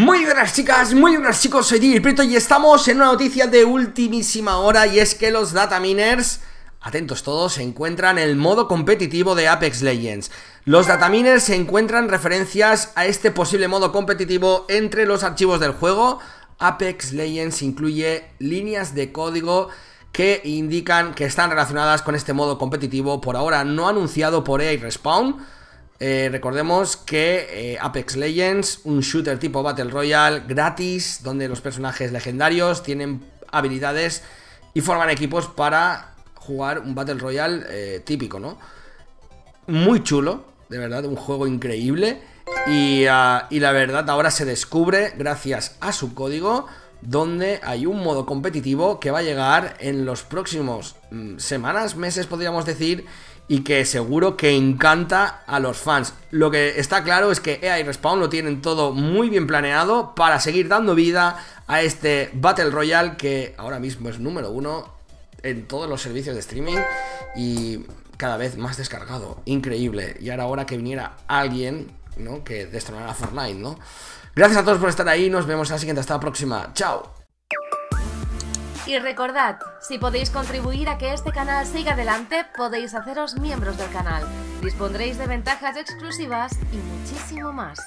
Muy buenas chicas, muy buenas chicos, soy Digirprieto y estamos en una noticia de ultimísima hora y es que los dataminers, atentos todos, se encuentran en el modo competitivo de Apex Legends. Los dataminers se encuentran referencias a este posible modo competitivo entre los archivos del juego. Apex Legends incluye líneas de código que indican que están relacionadas con este modo competitivo, por ahora no anunciado por EA Respawn, eh, recordemos que eh, Apex Legends, un shooter tipo Battle Royale gratis, donde los personajes legendarios tienen habilidades y forman equipos para jugar un Battle Royale eh, típico, ¿no? Muy chulo, de verdad, un juego increíble. Y, ah, la verdad ahora se descubre, gracias a su código, donde hay un modo competitivo que va a llegar en los próximos mm, semanas, meses podríamos decir, y que seguro que encanta a los fans. Lo que está claro es que EA y Respawn lo tienen todo muy bien planeado para seguir dando vida a este Battle Royale que ahora mismo es número uno en todos los servicios de streaming y cada vez más descargado. Increíble. Y ahora hora que viniera alguien, ¿no? Que destronara Fortnite, ¿no? Gracias a todos por estar ahí. Nos vemos en la siguiente. Hasta la próxima. Chao. Y recordad, si podéis contribuir a que este canal siga adelante, podéis haceros miembros del canal. Dispondréis de ventajas exclusivas y muchísimo más.